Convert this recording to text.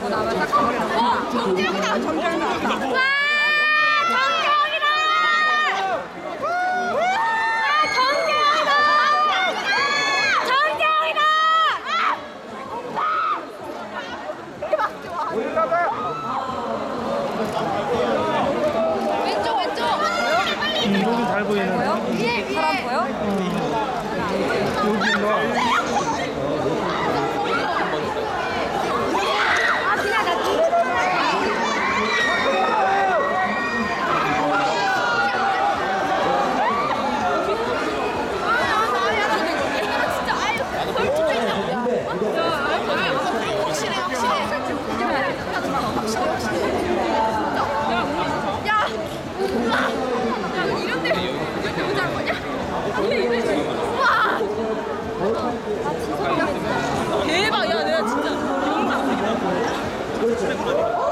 나고 나면 딱 정리 나와. 정재영이 나와, 정재영이 나와. 와! 왼쪽 왼쪽. 이목이 달고 있는. পেছনে ঘুরে দিবেন